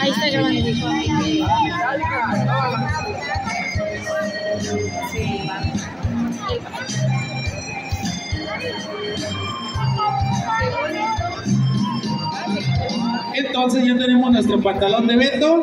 Ahí está grabando. Sí. Entonces ya tenemos nuestro pantalón de Beto.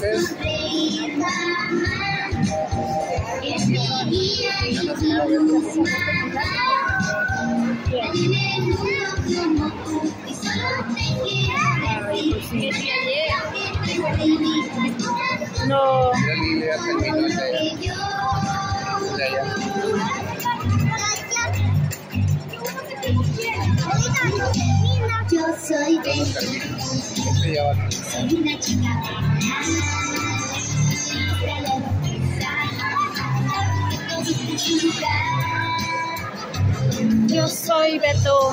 mamá. No. Yo soy de soy una chica Yo soy Beto.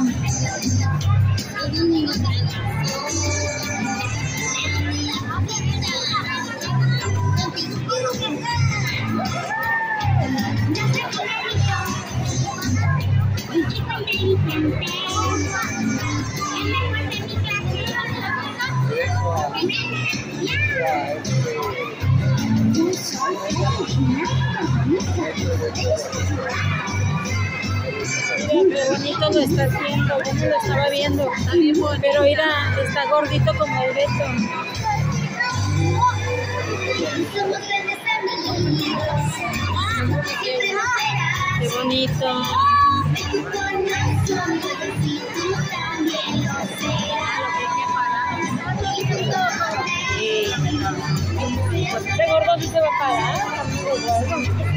Qué bonito lo está haciendo. Yo no lo estaba viendo. Pero mira, está gordito como el Beto. Qué bonito. Pues este gordo sí se va a parar. amigo gordo.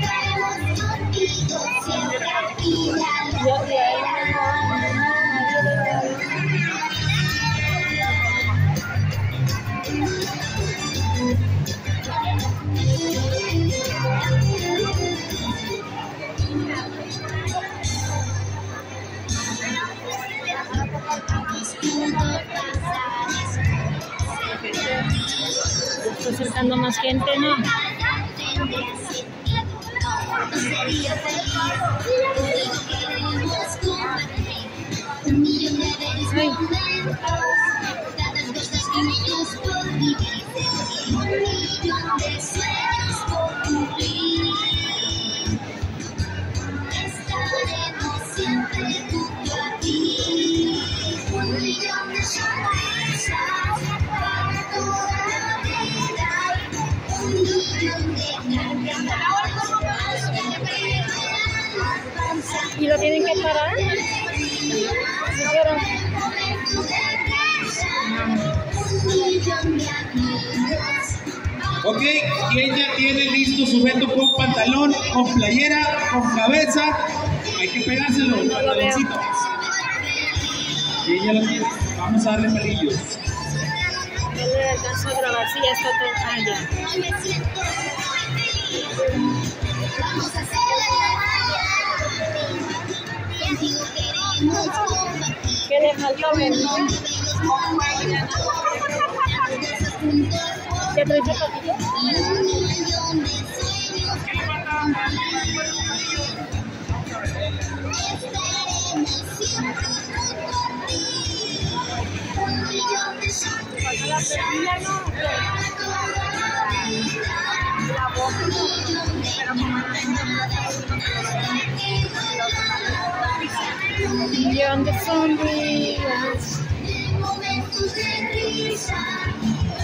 真的吗？¿Y lo tienen que parar? Pero. Ok, ¿quién ya tiene listo su Beto con pantalón, con playera, con cabeza? Hay que pegárselo, el pantaloncito. Vamos a darle palillos. Le alcanzo a grabar si ya está todo. Ah, ya. Vamos a. ¿Qué le falta ver? ¿Te traes zapatito? Y un millón de sueños Estaremos siempre junto a ti. Un millón de sonrisas momentos de risa,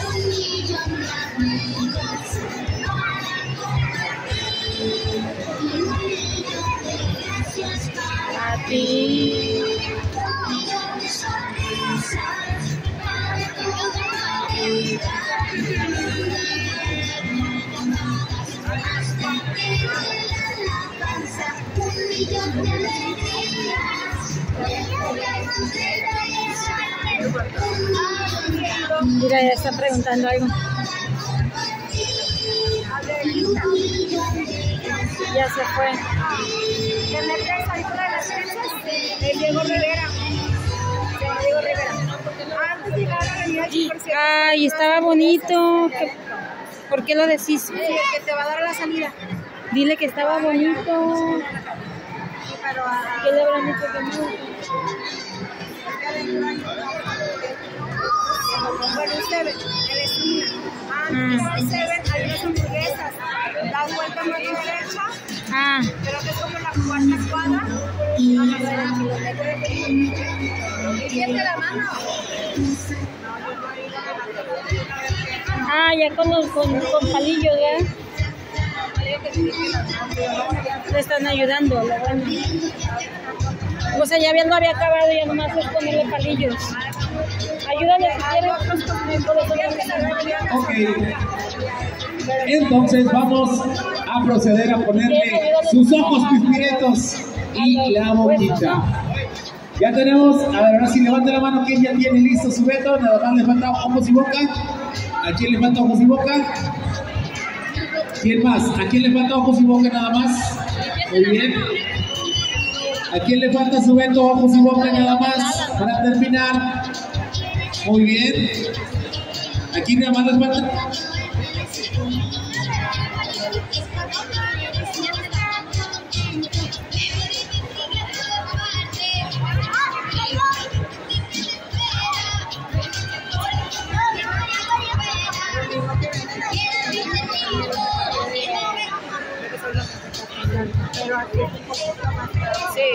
un millón de amigos para compartir y un millón de gracias para ti. un millón de sonrisas Mira, ya está preguntando algo. Ya se fue. ¿El de tres película de las? El Diego Rivera. Ay, estaba bonito. ¿Qué- ¿Por qué lo decís? El que te va a dar la salida. Dile que estaba bonito. ¿Qué le habrán? Bueno, la esquina. Mm. Hay unas hamburguesas. Das vuelta a mano derecha, Ah, creo que es como la cuarta cuadra. Y la mano. Ah ya con, los, con, con palillos, ¿verdad? Le están ayudando, lo bueno. O sea, ya bien lo había acabado, ya nomás es ponerle palillos. Ayúdale si Ok. Entonces vamos a proceder a ponerle sus ojos pispiretos y la boquita. Ya tenemos, a ver, ahora sí levante la mano quien ya tiene listo su veto, nada más le falta ojos y boca. ¿A quién le falta ojos y boca? ¿Quién más? ¿A quién le falta ojos y boca nada más? Muy bien. ¿A quién le falta su veto, ojos y boca nada más? Para terminar. Muy bien. Aquí nada más les falta. Sí.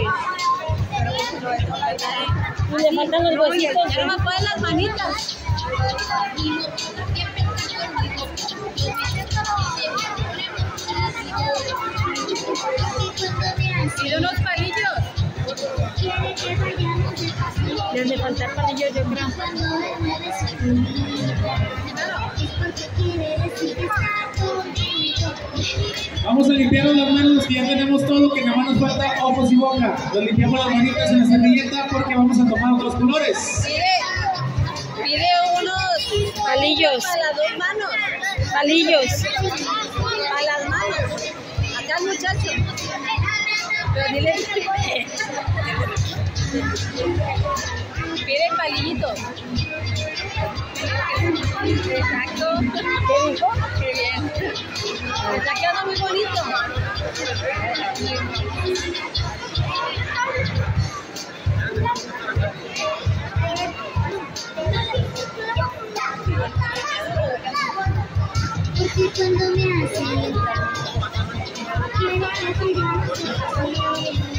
Y le faltan los huesitos. Ya no me ponen las manitas. Y unos palillos. Han de faltar palillos, yo creo. Vamos a limpiarnos las manos, que ya tenemos todo, que nada más nos falta ojos y boca. Nos limpiamos las manitas en la servilleta porque vamos a tomar otros colores. Pide, pide unos Palillos. para las dos manos. Palillos. Para las manos. Acá el muchacho. Pero dile. Pide palillitos. Exacto. ¿Qué bien. Muy bonito. Cuando me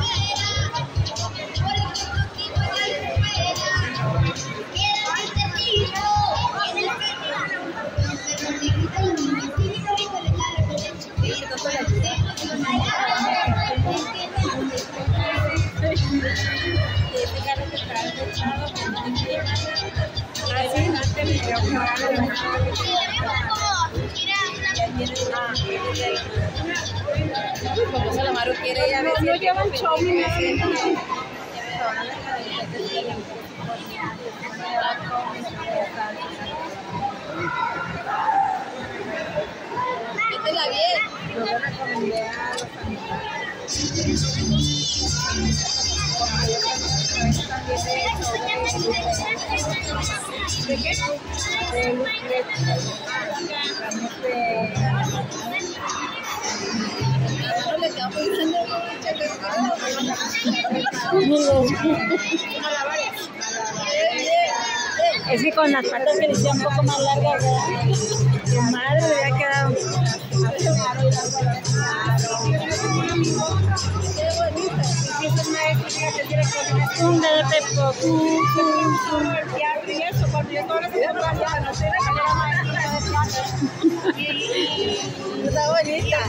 Maru quiere. No. Es que con las patas que le hicieron un poco más largas, madre le había quedado. Un de pum, pum. Y eso, cuando yo todas las Está bonita.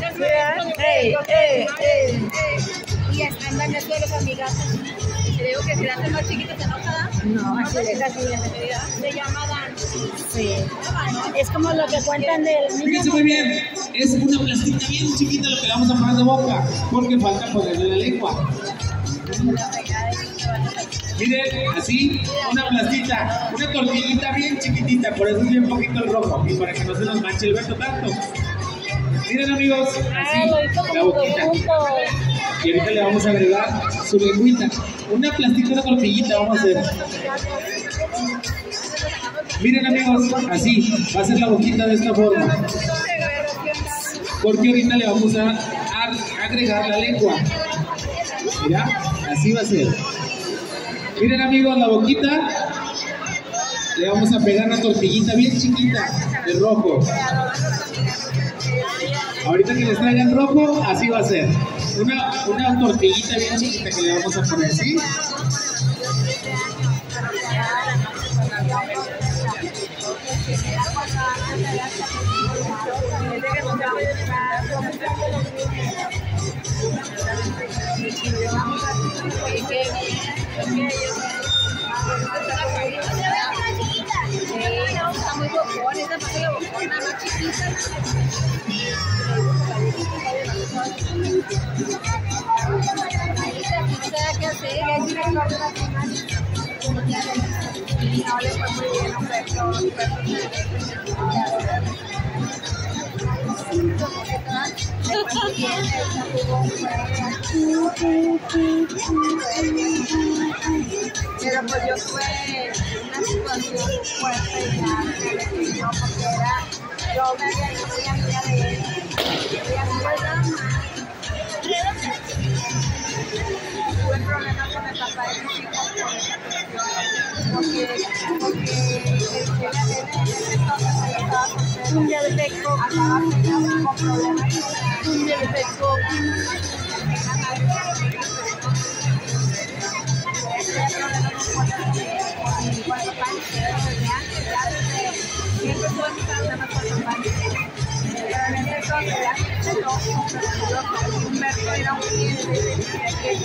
Ey, ey, ey. Y están en el suelo con mi gato. Te digo que si la hace más chiquita se enoja. No, así de así de Se llama Dan. Sí. Es como lo que cuentan del niño. Fíjense muy bien, es una plastita bien chiquita lo que le vamos a poner de boca, porque falta ponerle la lengua. Miren, así, una plastita, una tortillita bien chiquitita, por eso es bien poquito el rojo, y para que no se nos manche el beso tanto. Miren amigos, Ah, así, la como dos boquita. Y ahorita le vamos a agregar su lengüita. Una plastita, una tortillita vamos a hacer. Miren amigos, así, va a ser la boquita de esta forma. Porque ahorita le vamos a, a agregar la lengua. Mira, así va a ser. Miren amigos, la boquita. Le vamos a pegar una tortillita bien chiquita de rojo. Ahorita que les traigan rojo, así va a ser. Una, una tortillita bien chiquita que le vamos a poner, ¿sí? Está Pero pues yo fue una situación fuerte ya, que pidió porque era, yo me había ido muy amiga de él, amiga de la Tuve problemas con el papá de mis hijos Humberto era un cliente que